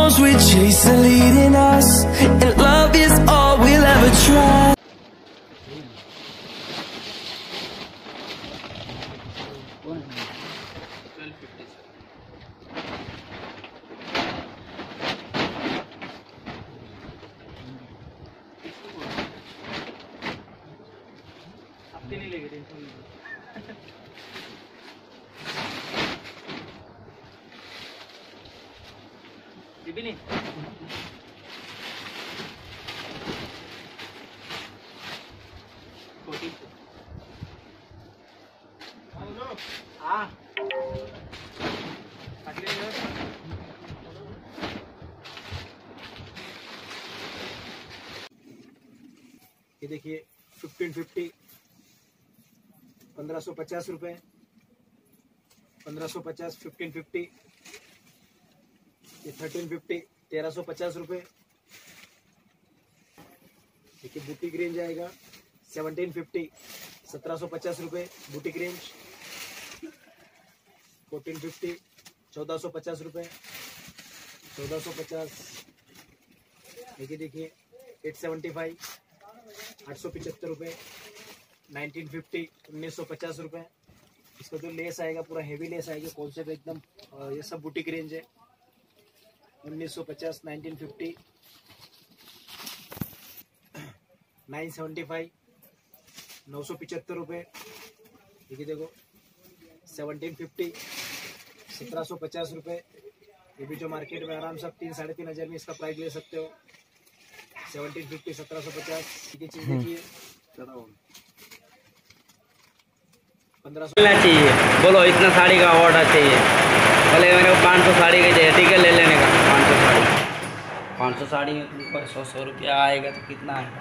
storms we chase are leading us, and love is all we'll ever try. हफ्ते नहीं लेंगे tension fourteen हाँ अगले ये देखिए फिफ्टीन फिफ्टी पंद्रह सौ पचास रुपये पंद्रह सौ पचास फिफ्टीन फिफ्टी ये थर्टीन फिफ्टी तेरह सौ पचास रुपये देखिए बुटीक रेंज आएगा। सेवनटीन फिफ्टी सत्रह सौ पचास रुपये बुटीक रेंज फोर्टीन फिफ्टी चौदह सौ पचास रुपये चौदह सौ पचास। देखिए देखिए एट सेवेंटी फाइव आठ सौ पिचहत्तर रुपये नाइनटीन फिफ्टी उन्नीस सौ पचास रुपये इसका जो लेस आएगा, पूरा हेवी लेस आएगा कौन से एकदम ये सब बुटीक रेंज है। उन्नीस सौ पचास nineteen fifty nine seventy five नौ सौ पिचहत्तर रुपये देखिए देखो सेवनटीन फिफ्टी सत्रह सौ पचास रुपये ये भी जो मार्केट में आराम से आप तीन साढ़े तीन हज़ार में इसका प्राइस ले सकते हो। सेवनटीन फिफ्टी सत्रह सौ पचास ये चीज़ देखिए। पंद्रह सौ मिलना चाहिए। बोलो इतना साड़ी का ऑर्डर चाहिए। बोले मेरे को पाँच सौ साड़ी का चाहिए ठीक है ले लेने का। पाँच सौ साड़ी सौ में ऊपर सौ सौ रुपया आएगा तो कितना आएगा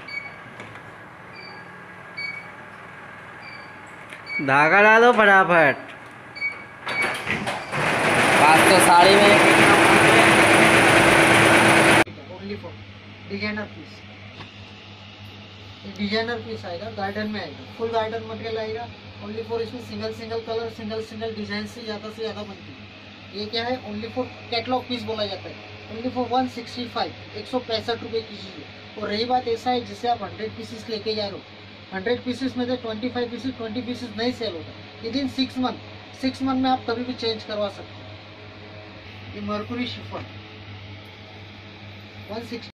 धागा डालो फटाफट। पाँच सौ साड़ी में। कितना only for designer piece designer piece आएगा गार्डन में आएगा। फुल गार्डन मटेरियल आएगा। ओनली फॉर इसमें single single colour single single design से ज़्यादा से ज़्यादा बनती है। ये क्या है? ओनली फॉर कैटलॉग पीस बोला जाता है। Only for one sixty five एक सौ पैंसठ रुपये की चीज़ और रही बात ऐसा है जिससे आप हंड्रेड पीसेस लेके जा रहे हो। हंड्रेड पीसेस में से twenty five pieces twenty pieces नहीं सेल होता। Within six month six month में आप कभी भी चेंज करवा सकते हो। ये मरकुरी शिफन वन सिक्सटी